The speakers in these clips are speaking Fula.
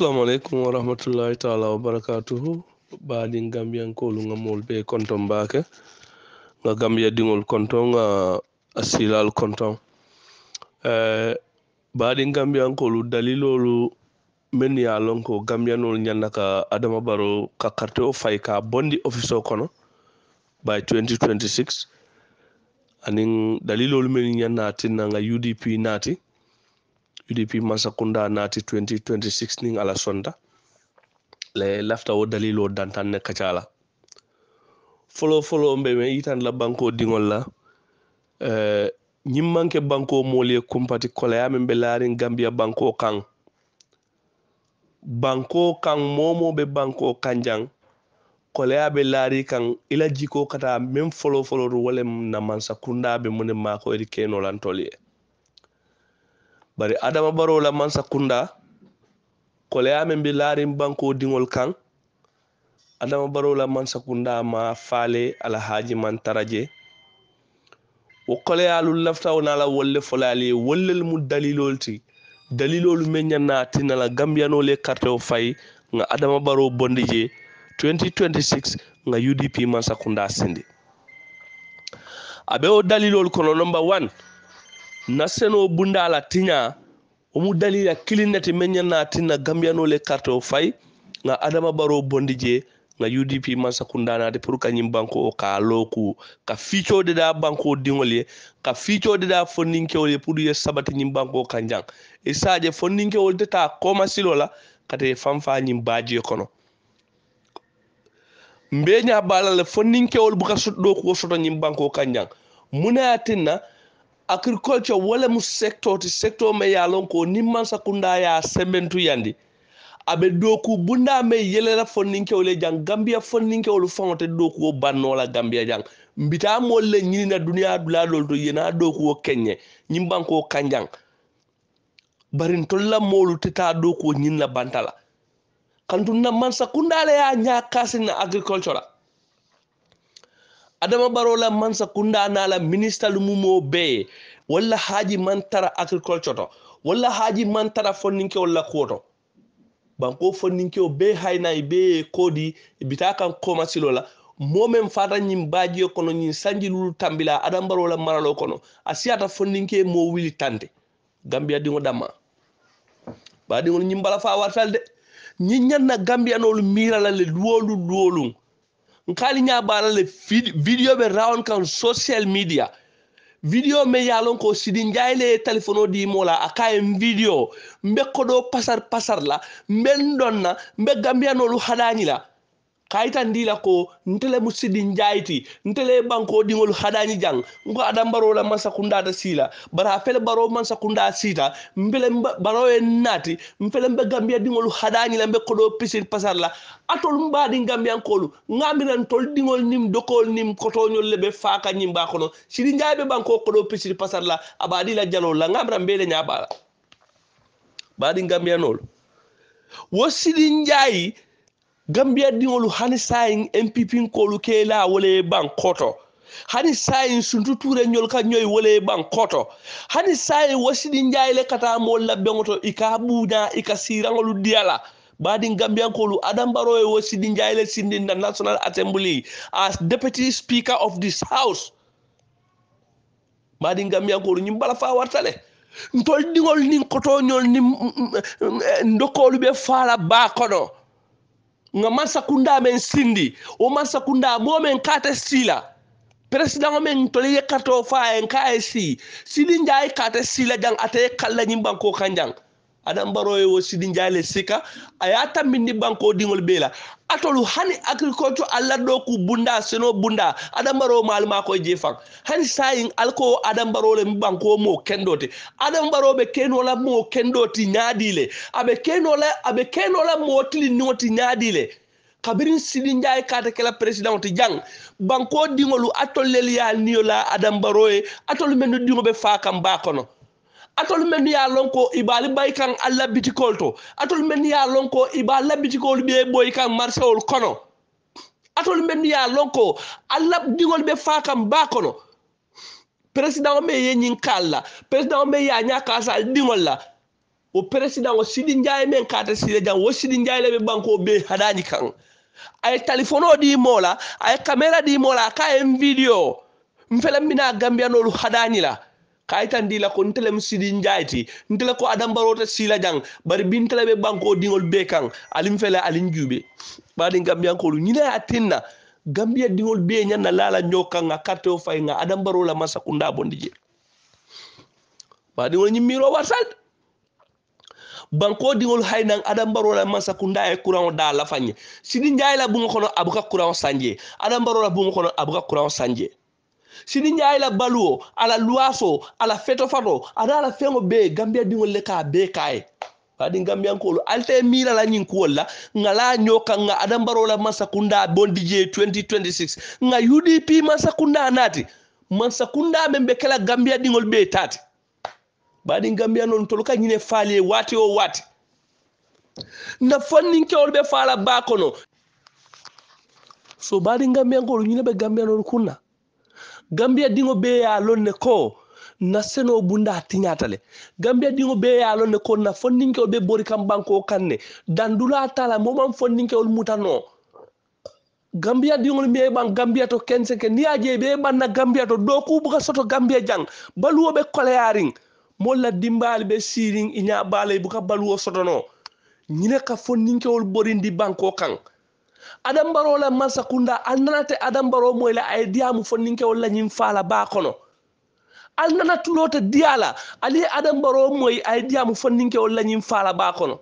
assalamu aleykum wa rahmatullahi taala wa barakatuhu baɗin gambiyankolu gamol be konton mbake ga gambiya diŋol konton ga asilal konton. Eh, baɗin gambiyankolu dalilolu min ya lon ko gambiyanol ñanna ka adama baro ka karte o fay ka bondi office o kono by 2026 anin dalilolu min ñanna tinna ga udp naati. udp masakunda naati 2026 nin ala sonda. Le lafta wo dalilo dantan ne kacala. Folo folo mbe me yitan la banko dingol la eh, uh, ñimmanke banko moolu ye kumpati kolayamin be laarin gambiya banko kan. Banko kan momo be banko kanjang koleya be laari kan ila jiko kata min folo foloru wolem na mansa kunda be munen maako edi kenolantol ye bari adama barola man sakkunda koleyamen mbi laarin banko dingol kan adama barola man sakkunda ma faale alhaji man taraje wo koleyalu laftawo nala wolle folali ye wollel mu dalilol ti. Dalilolu men ñanna tinala gambiyanole carte o fay nga adama baro bondi je 2026 nga udp man sakkunda sindi. Aɓe o dalilol kono nomba 1 na seno bunda ala tiña omu dalila kilinneti men ñanna tinna gambiyanole carte o fay nga adama baro bondi je nga udp mansa kundanade pour kañum banque o ka looku ka fiicode banque o diŋol ye ka fiicode da fonninkewol ye pour ye sabati ñim banque o ka jang e saje fonninkewol teta komasilo la kate fanfa ñim baaje kono. Mbeña bala fonninkewol buka sotɗo ko soto ñim banque o ka jang munaya tinna agriculture wala mu secteur ti secteur me ya lon ko nimman sakunda ya sementu yandi. Abe doku bunda me yelela fonninke wala jang gambia fonninke wala fonte doku o bannola gambia jang. Mbita mol le nyini na duniya dula lol to yena doku o kenye nyimban ko kanjang barin tolla molu tita doku nyinna bantala. Kantunna mansa sakunda le ya nya kasin agriculture adama barola mansa kunda nala ministal mumo be walla haaji man tara agriculture to walla haaji man tara fonninke walla kuwoto banko fonninke o be haynayi be koodi e bita kan komasilo la momen fata ñin baajiyo kono ñin sanji lulu tambila adambarola maralo kono a siyata fonninke mo wili tante. Gambiya diŋo damma. Baadiŋolu ñin bala fa wartal de ñin ñanna gambiyanolu miirala le luwolu luwolun. nkalinya bala le video be round kan social media. Video me yalon ko sidin jayle telefono di mola akaye video. Mbe kodo pasar pasar la mbe ndonna mbe gambianolu hadanila kayitan ndila ko ntele musidin jayiti ntele banko dingol haɗani jang. Ngo aɗan barola la mansa sila. Bara fele baro mansa kunda sita. Mbele baro en nati. Mfele mbe gambiya dingol haɗani la mbe kodo pisin pasarla. Atol mbaɗi gambiyankolu ngamiran tol ɗiŋol nim dokol nim kotoñol nyol lebe faka ñimba kono. Sidin jaybe banko kodo pisin pasarla abadi la jalol la ngamiran mbele ñaɓala badi gambia wo sidin jayi gambiya diŋolu hani sayin nppinkolu ke la wole ban koto hani sayin suntuture ñol ka ñoyi wole ban koto hani sayin wasidi jayile katamol labbeŋo to i ka ɓuuña siraŋolu diyala badin gambiyankolu adam baro e wasidin jayile sindinna national assembly as deputy speaker of this house. Badin gambiyankolu ñim bala fa wartale ntol diŋol nin kotoñol ni mm, mm, eh, dokkolu ɓe fala ba kono nga masakunda sakunda men sindi o man sakunda momen kate sila. President men tole yekato fa en kaesi sidin jay e kata sila jang ate kala nyimban ko kanjang. aɗan mbaroyewo sidi jayle sika a ya tambindi banko ɗiŋol ɓeela atolu hani agriculture allah ɗo ku bunda seno bunda aɗa mbaro malma koye je fan hani sayin alko aɗa mbarole banko mo kendote. Aɗa mbaroɓe kenola mo kendoti ñaadile aɓe kenola aɓe kenola mo tilinniŋoti ñaadile kabirin sidi jaye kata kela président ti jang banko dingolu atollel ya niola adam baroye atol men no be fa kam ba kono atol men ya lon ko ibali bay kan alla bitikol to. Atol men ya lon ko iba labitikol ɓe ɓoy kan marché ol kono. Atol men ya lon ko alla digol ɓe fa kan ba kono. Président o me ye ñin kal la. Président o me ya ña kasa ɗigol la. O président o siɗi ndiaye men kata sida jan wo sidi ndiaye leɓe banko ɓe haɗani kan. Ay téléphone o ɗi mola ay caméra ɗi mola ka en vidéo n mbina gambiyanolu haɗani la. kaitan dila ko ntelem sidin jayti ntele ko adam barota sila jang bari bintela be banko dingol be kan alim fela alin jube. Badin gambian ko nyina ya atinna gambia dingol be nyanna lala nyoka nga kato fay nga adam barola masakunda bondije badin woni nyimiro warsal. Banko dingol haynan adam barola masa kunda e courant da la fanye. Sidin jayla bu ngono abuka kurang sanje. Adam barola bu ngono abuka kurang sanje. sini ñaayi la baluwo ala luwaso ala feto fato ana ala feŋo bee gambiya diŋol le kaa bee kaye kadi gambiyankolu alta mila la ñin kuwol la ŋa la ño kan ŋa adambaro la mansakunda bondi je 2026 ŋa udp mansakunda naati mansakunda meŋ be kela gambiya diŋol bee taati baɗin gambiya noon tolu ka ñine faali waati o waati na fanninkewol ɓe faala baa kono so baɗin gambiyankolu ñine be gambiya noon kunna gambiya dingo be ye a ne ko na seno bunda tiñatale tiñata le. Gambiya ɗiŋo ɓe ye ne ko na fonninkewol be bori kam banko kan ne dandula tala moman fonninkewol mutano. Gambiya dingol mi ɓan gambiya to kenseke ni a ɓe ɓanna gambiya to do ku buka soto gambiya jang. Baluwoɓe koleyarin molla dimbali ɓe sirin iña baala buka baluwo sotono. Ñine ka fonninkewol borindi banko kan adam baro la mansa kunda annanate adam baro moy la ay diamu fonninke wala ñim faala ba kono. Annana tulote diyala ali adam baro moy ay diamu fonninke wala ñim faala ba kono.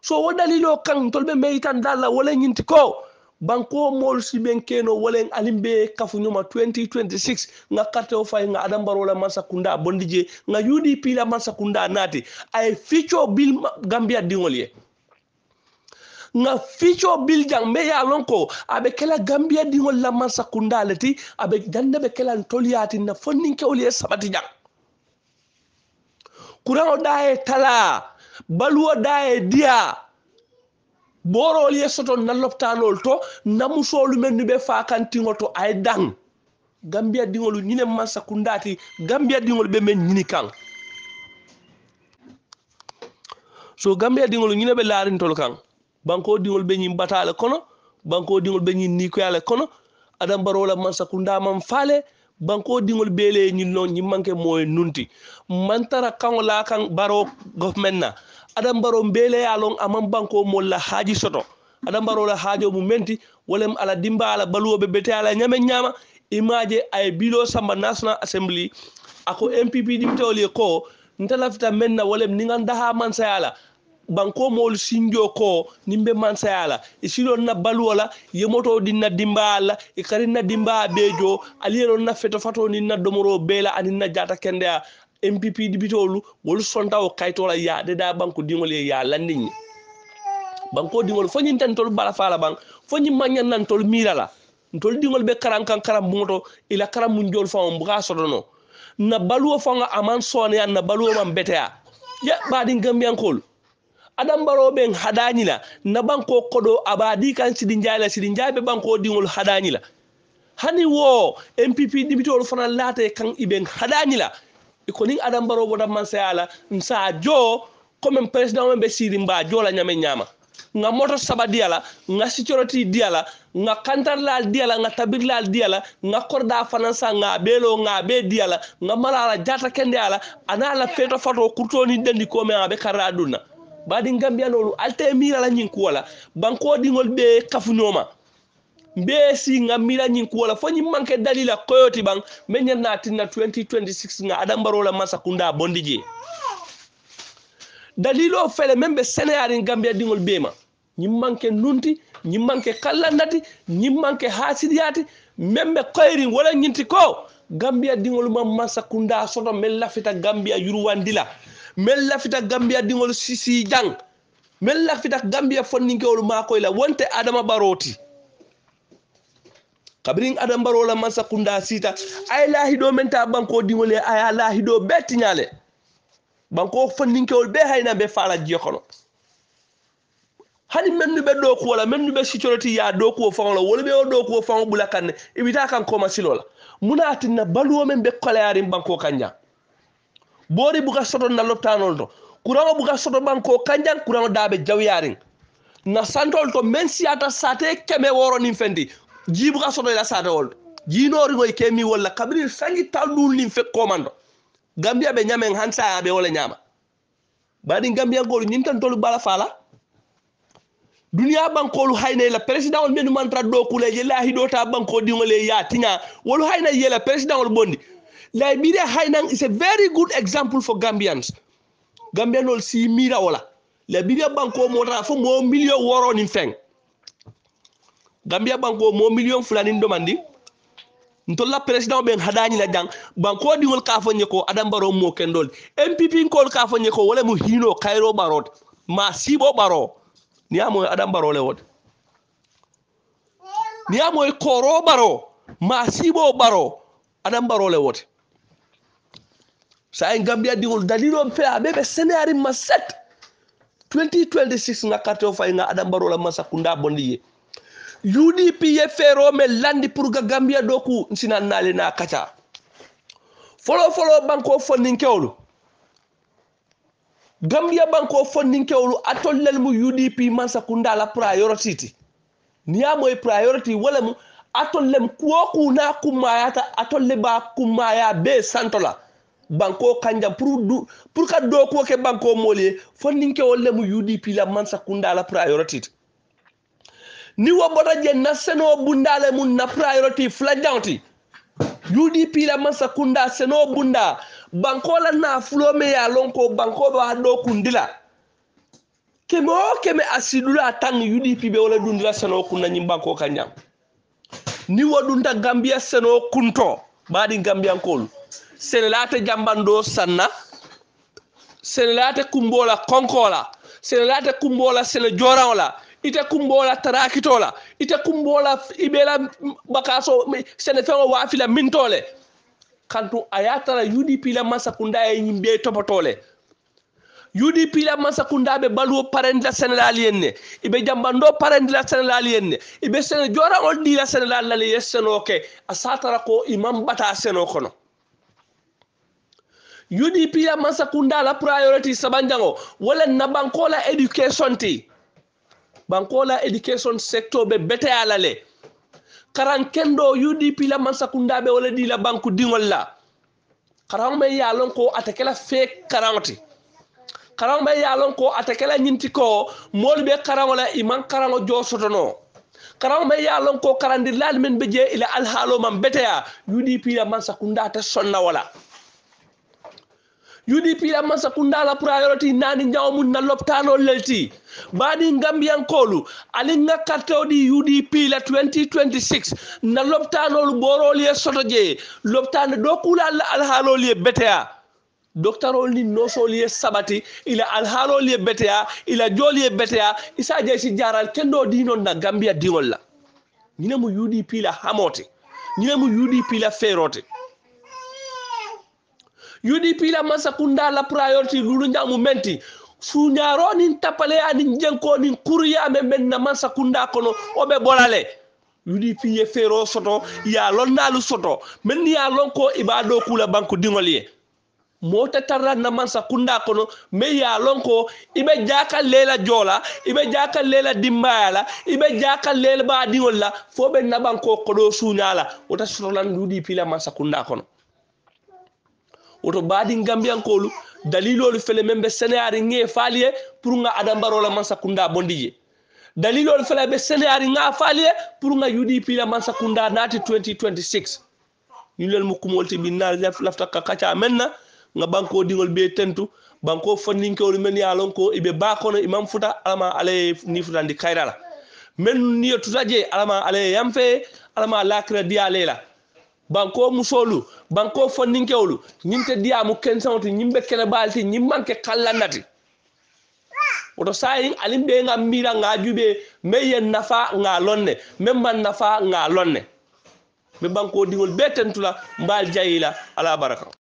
So wo dalilo kan tolbe meitan dalla wala ñinti ko banko mol si ɓen keno walen alimbe kafuñoma 2026 nga carte o fay nga adambarola mansa kunda bondi je nga udp la mansa kunda naati ay ficco bil gambia diŋol ye. nga fico biljang me ya lon ko aɓe kela gambiya dingol lamman sakkundale ti aɓe jande ɓe kelan toliyatinna fonnin kewli e saɓati jang. Kuran o daye tala baluwo daye e diya borol soto na loptanol to namusolu men nuɓe fakantigo to ay dang. Gambiya dingolu ñine man sakkundati gambiya dingol ɓe men ñini kan so gambiya dingolu ñine ɓe larintol kan bankodiŋol be ñiŋ bata le kono bankodiŋol be ñiŋ nikoya le kono adam baro la man mansakundaman faale bankodiŋol be le ñiŋ noŋ ñiŋ maŋ ke moo ye nunti. Maŋ tara kaŋo la kaŋ baro government na adam baro be le ye a loŋ a maŋ banko moolu la haaji soto. Adam baro la haajo mu menti wolem ala dimba ala baluwo be bete ala ñame ñaama imaje aye bilo samba national assembly ako mpp ɗimtewol ye ko nte lafita men na wolem niŋan daha mansaya la banko moolu sinjo ko niŋ be mansaya la. E I siloŋ na baluwo la yemoto diŋ na dimba alla e kariŋ na dimba bee jo na feto fato na na domoro bee anin na jata kendeya mpp dibitolu wolu sontawo kayito la ya de da banko dingol ye ya landiŋ banko dingol fo ñin tan tol bala fala ban fo ñin mañan nan tol miira la. Dingol diŋolu be karan kan karam bumoto ila karam karan jol joolu faŋo buka soto na baluwo faŋo a maŋ sooneya na baluwo man beteya. Ya baadiŋ gambiyankolu adam baroɓen haɗañila na banko koɗo abadi kan siɗi jayla siɗi jayɓe banko ɗiŋol haɗañila hani wo mpp ɗimitol fana laate kan iɓen haɗañila ko nin adam baro botan man sayala sa jo comme président men ɓe siri mba jola ñame ñama nga moto saba diyala nga sécurité diyala nga kantarlal diyala nga tabirlal diyala nga korda fanansa nga ɓeelo nga ɓe diyala nga malala jata kende ala ana la feto fato kurtoni dendi kome a ɓe karra ɗumna baɗin gambiyanolu alta e mirala ñin kuwola bankoɗiŋol ɓe kafuñoma mbe si singa mira ñin kuwola fo ñin manque dalila koyoti ɓan mbe ñanna tinna 2026 ga adambarola masa kunda bondi je. Dalilo fele men ɓe sénéyarin gambiya ɗiŋol ɓema ñin manque nunti ñin manque kallandati ñin manque hasidiyati men ɓe koyrin wala ñinti ko. Gambiya ɗiŋol ma masa kunda soto men lafita gambiya yurwandila min lafita gambiya ɗigol sisi jang. Min lafita gambiya fonninkewol makoyla wonte adama baroti kabirin adama barola masa kunda sita ay lahiɗo men ta banko diŋole aya lahiɗo be tiñale banko fonninkewol be hayna be fala jiyo kono. Hani mennu ɓe ɗo kuwo la sicoroti ya ɗo kuwo faŋo la ɓe o ɗo kuwo faŋo ɓula kanne iwita kan koma silola munatinna baluwo men ɓe koleyarin banko kanjang boori buka soto na loptanol to. Kuraŋo buka soto baŋ ko kanjaŋ kuraŋo daabe jawyariŋ na santol to men siyata sate keme woro nin fendi. Jii buka soto ila satewol to jiinoriŋoy ke mi kabiri sangi tallul nin fe komando gambia be ñameŋ hansa be wala le ñama baɗin gambiyankolu ñin tan tolu bala fala duniya bankolu hayna la président ol men mantra do kuleje laahi ɗo ta banko ɗiŋole ya tinya wolu hayna yela président ol bondi. Liberia Hainan is a very good example for Gambians. Gambian will see mira wala. Liberia banko mota fo mo million woro ni feng. Gambia banko mo million fulani ndomandi. Ntolla president ben hadani la jang banko di wol kafo nyeko adam baro mo kendol. MPP ko kafo nyeko wala mu Cairo barot. Ma sibo baro. Ni amo adam baro le wot. Ni amo koro baro. Ma sibo baro. Adam baro le wot. so en gambiya diwol dalilon feaɓe ɓe sénéari ma set. 2026 ngakkarte o fayga aɗambarola ma sakunda bondiye udp ye. Feerome landi pour ga gambiya ɗo ku sinannale na kaca. Folo folo banko fonninkewolu gambiya banko fonninkewolu atollel mu udp man sakundala priority ti. Niyamoye priority wala mu a tollem kuwo kuna kummayata atolle ba kummaya be santola banko kanjam pour du pour ka do ko ke banko molie fonninke wolle mu udp la man sakunda la priority ni wo bota je naseno bundale mun na priority flajanti udp la man sakunda seno bunda banko la na fulo me ya lonko banko ba do kundila. Keme o keme asidula tang udp be wala dundila seno kunna nyim banko kanjam ni wo dunda gambia seno kunto baadi gambiyankolu sene laate jambanɗo sanna. Sene laate kumbola konkola. Sene laate kumbola sene joraola. Ite kumbola tarakitola. Ite kumbola iɓela bakaso sene feo wafila mintole. Kantu a yatara udp la masakunda e yimɓe topotole. Udp la masakundaɓe baluwo parendila sénégal yenne iɓe jambanɗo parendila sénégal yenne iɓe sene joraol ɗila sénégal lali yessenoke a satara ko imam bata seno kono udp la masakunda la priority sabanjango. Wala na bankola education ti. Bankola education sector be bete ala karan kendo udp la mansakunda be wala di la banku dingol la. Karan me yalon ko atakela fe karanoti karan be yalon ko atakela nyinti ko mol be karangola iman karango josotono. Karaw me yalon ko karandir laal men be je ila alhaalo man beteya. Udp la man sakunda ta sonna wala. UDP amma sakundala priority nani nyaw mun na loptano lelti. Mbaɗi gambiyankolu kolu alinga UDP la 2026 na loptano borol ye sotoje. Loptano do kula al halol ye betea doctarol ni nosol ye sabati ila alhalol ye betea ila jol ye betea isa jey si jaral kendo dinon na gambiya diŋol la ñinemo UDP la hamote. Ñinemo UDP la feerote UDP la masakunda la priority lulu ñamu menti. Suñaro nin tapaleya nin jenko nin kuruyame men na masakunda kono oɓe bolale. UDP ye feero soto ya lonnalu soto. Men ni ya lon ko iɓa ɗo kula banque dingol ye mota tarra na mansa kunda kono me ya lon ko iɓe jaka lela jola ibe jaka lela dimbayala ibe jaka lela ba diŋol la fo be naɓan ko koɗo suñala wota sotolan UDP la mansa kunda kono. woto baadin gambiyankolu dalilolu fele men ɓe sénéari ŋe faaliye pour ga adambarola mansa kunda bondi je dalilolu fele ɓe sénéari ga faaliye pour ga udp la mansa kunda naati 2026 ñulel mu kumolti ti na lafta ka kaca men na ŋa banko diŋol be tentu banko fonninkewolu men ye lon ko ibe bakono imam futa alama alaye ni futandi kayrala men niyo tutaje alama alaye ye alama lakira diyalela banko musolu banko fonninkewolu ñinte diyamu kensaŋoti ñimɓe kene balti ñim manke kallannati woto sayin alin ɓe nga mbira nga juɓe mai yen nafa nga lonne min man nafa nga lonne. Mi banko diŋol ɓe tentula mbal jayila ala baraka.